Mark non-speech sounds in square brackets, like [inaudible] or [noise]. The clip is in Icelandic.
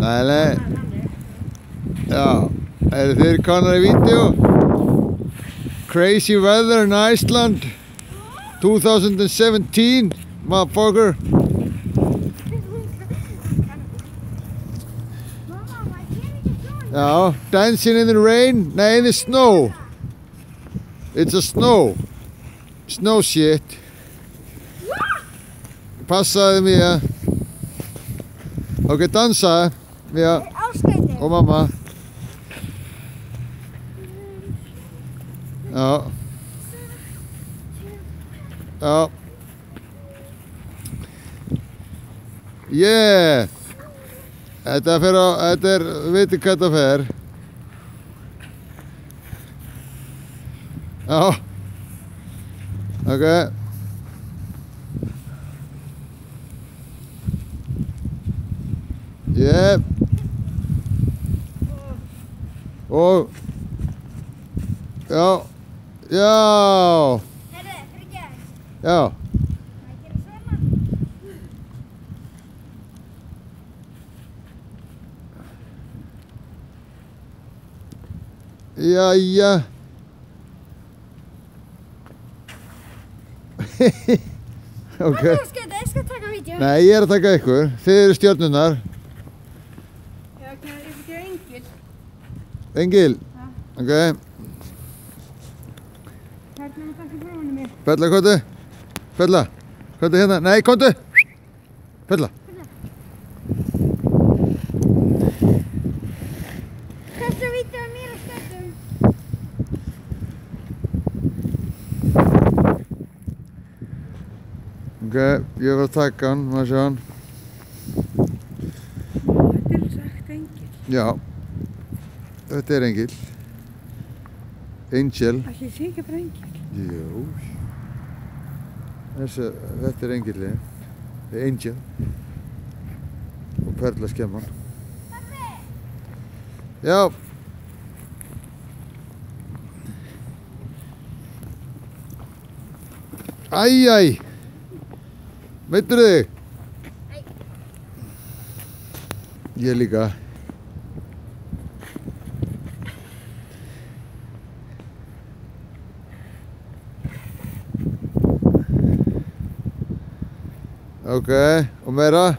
Nei, nei. Já, eru þeir konar í vídeo? Crazy weather in Iceland 2017, motherfucker. Já, dancing in the rain, nei, in the snow. It's a snow. Snow shit. Passaði Mía. Ok, dansa. Áskæti. og mamma. Já. Já. Yeah. Þetta fer á, þetta er, veitir hvað þetta fer. Já. Ok. Yep. Og, já, já, fyrir já. Svona. Jæja. [laughs] ok. Er ég skal taka vídeo. Nei, ég er að taka ykkur. Þið eru stjörnunar. Já, kann ég ekki engil? Engil. Ok. Hvernig maður takk frá henni mér? Bella, kvotu. Bella. Kvotu hérna. Nei, kvotu. Bella. Þetta vídeo er mér að skætum. Ok, ég var að taka hann. Má sjá hann. Þetta er sagt engil. Já. Þetta er engil. Angel. Ætli sé ekki bara engil? Jú. Þessi, þetta er engilin. Angel. Og Perla skemman. Já. Æj, æj. Veitur þig? Nei. Ég líka. Ok, og meira?